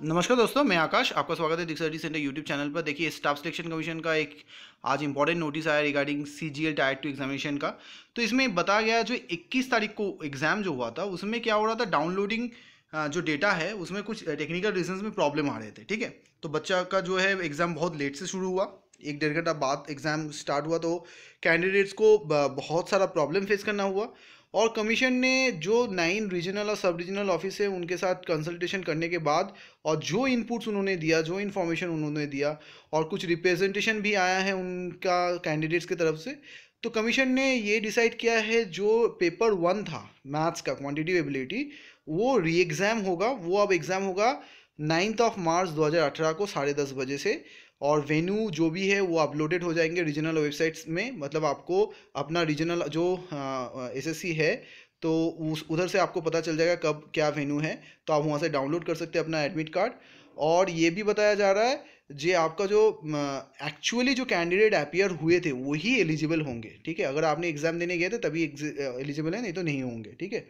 नमस्कार दोस्तों, मैं आकाश, आपका स्वागत है दिक्सर्टी सेंटर यूट्यूब चैनल पर। देखिए स्टाफ सिलेक्शन कमीशन का एक आज इंपॉर्टेंट नोटिस आया regarding C G L tier two examination का। तो इसमें बताया गया जो 21 तारीख को एग्ज़ाम जो हुआ था, उसमें क्या हो रहा था? डाउनलोडिंग जो डेटा है, उसमें कुछ टेक्निकल रीजन में प्रॉब्लम आ रहे थे, ठीक है? तो बच्चा का जो है एग्ज़ाम बहुत लेट से शुरू हुआ। एक डेढ़ घंटा बाद एग्ज़ाम स्टार्ट हुआ तो कैंडिडेट्स को बहुत सारा प्रॉब्लम फेस करना हुआ। और कमीशन ने जो नाइन रीजनल और सब रीजनल ऑफ़िस है, उनके साथ कंसल्टेशन करने के बाद और जो इनपुट्स उन्होंने दिया, जो इन्फॉर्मेशन उन्होंने दिया और कुछ रिप्रेजेंटेशन भी आया है उनका कैंडिडेट्स की तरफ़ से तो कमीशन ने ये डिसाइड किया है जो पेपर वन था मैथ्स का क्वांटिटी एबिलिटी वो री एग्ज़ाम होगा, वो अब एग्ज़ाम होगा नाइन्थ ऑफ़ मार्च 2018 को साढ़े दस बजे से और वेन्यू जो भी है वो अपलोडेड हो जाएँगे रीजनल वेबसाइट्स में मतलब आपको अपना रीजनल जो एसएससी है तो उस, उधर से आपको पता चल जाएगा कब क्या वेन्यू है तो आप वहाँ से डाउनलोड कर सकते हैं अपना एडमिट कार्ड। और ये भी बताया जा रहा है जे आपका जो एक्चुअली जो कैंडिडेट अपियर हुए थे वही एलिजिबल होंगे, ठीक है? अगर आपने एग्ज़ाम देने गए थे, तभी एलिजिबल है, नहीं तो नहीं होंगे, ठीक है?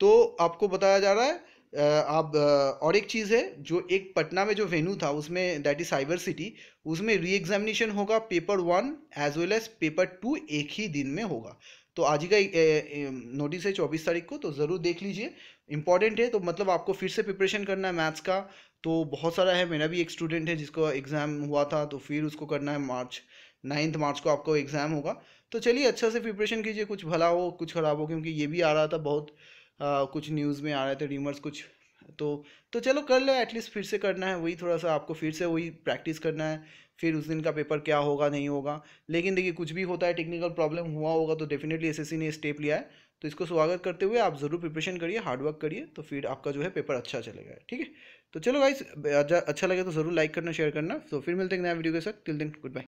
तो आपको बताया जा रहा है आप और एक चीज़ है, जो एक पटना में जो वेन्यू था, उसमें दैट इज़ साइबर सिटी उसमें री एग्जामिनेशन होगा paper one as well as paper two एक ही दिन में होगा। तो आज ही का नोटिस है चौबीस तारीख को तो ज़रूर देख लीजिए। इंपॉर्टेंट है तो मतलब आपको फिर से प्रिपरेशन करना है मैथ्स का। तो बहुत सारा है, मेरा भी एक स्टूडेंट है जिसको एग्ज़ाम हुआ था तो फिर उसको करना है मार्च नाइन्थ मार्च को आपको एग्ज़ाम होगा। तो चलिए अच्छा से प्रिपरेशन कीजिए, कुछ भला हो, कुछ ख़राब हो, क्योंकि ये भी आ रहा था बहुत। कुछ न्यूज़ में आ रहे थे रीमर्स कुछ तो तो चलो कर लो एटलीस्ट फिर से करना है, वही थोड़ा सा आपको फिर से वही प्रैक्टिस करना है, फिर उस दिन का पेपर क्या होगा, नहीं होगा, लेकिन देखिए कुछ भी होता है टेक्निकल प्रॉब्लम हुआ होगा तो डेफिनेटली एसएससी ने स्टेप लिया है तो इसको स्वागत करते हुए आप ज़रूर प्रिपरेशन करिए हार्डवर्क करिए तो फिर आपका जो है पेपर अच्छा चलेगा, ठीक है? तो चलो भाई अच्छा लगे तो ज़रूर लाइक करना शेयर करना तो फिर मिलते हैं नया वीडियो के साथ टिल दिन गुड बाय